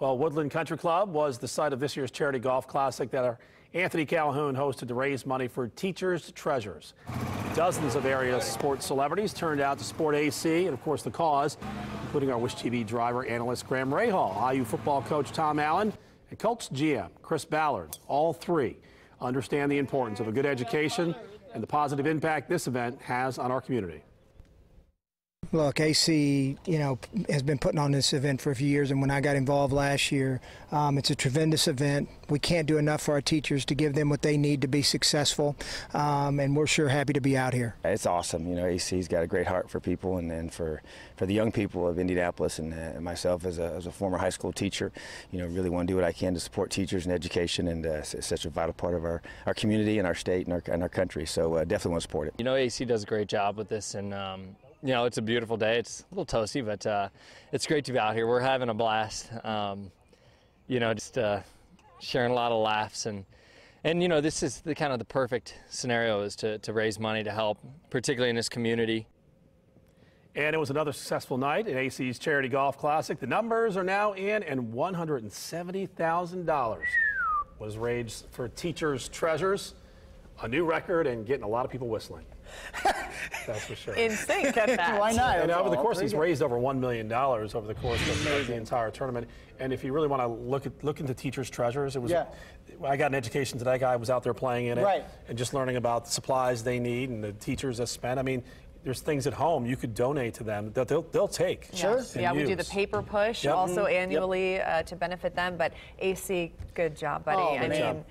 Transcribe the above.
Well, Woodland Country Club was the site of this year's Charity Golf Classic that Anthony Calhoun hosted to raise money for Teachers Treasures. Dozens of area sports celebrities turned out to support AC and, of course, the cause, including our Wish TV driver analyst Graham Rahal, IU football coach Tom Allen, and Colts GM Chris Ballard. All three understand the importance of a good education and the positive impact this event has on our community. Look, AC, you know, has been putting on this event for a few years, and when I got involved last year, um, it's a tremendous event. We can't do enough for our teachers to give them what they need to be successful, um, and we're sure happy to be out here. It's awesome. You know, AC's got a great heart for people and, and for, for the young people of Indianapolis, and uh, myself as a, as a former high school teacher, you know, really want to do what I can to support teachers and education, and uh, it's such a vital part of our, our community and our state and our, and our country. So uh, definitely want to support it. You know, AC does a great job with this, and um, you know, it's a beautiful day. It's a little toasty, but uh, it's great to be out here. We're having a blast. Um, you know, just uh, sharing a lot of laughs and and you know, this is the kind of the perfect scenario is to, to raise money to help, particularly in this community. And it was another successful night at AC's Charity Golf Classic. The numbers are now in, and $170,000 was raised for Teachers Treasures, a new record, and getting a lot of people whistling. That's for sure. In sync at that. Why not? And over the course, he's raised over one million dollars over the course of the entire tournament. And if you really want to look at look into teachers' treasures, it was. Yeah. I got an education today. Guy was out there playing in it, Right. and just learning about the supplies they need and the teachers that spend. I mean, there's things at home you could donate to them that they'll they'll take. Sure. and Yeah, we do the paper push Yep. also Mhm. Yep. annually uh, to benefit them. But AC, good job, buddy. Oh, I man. mean, job.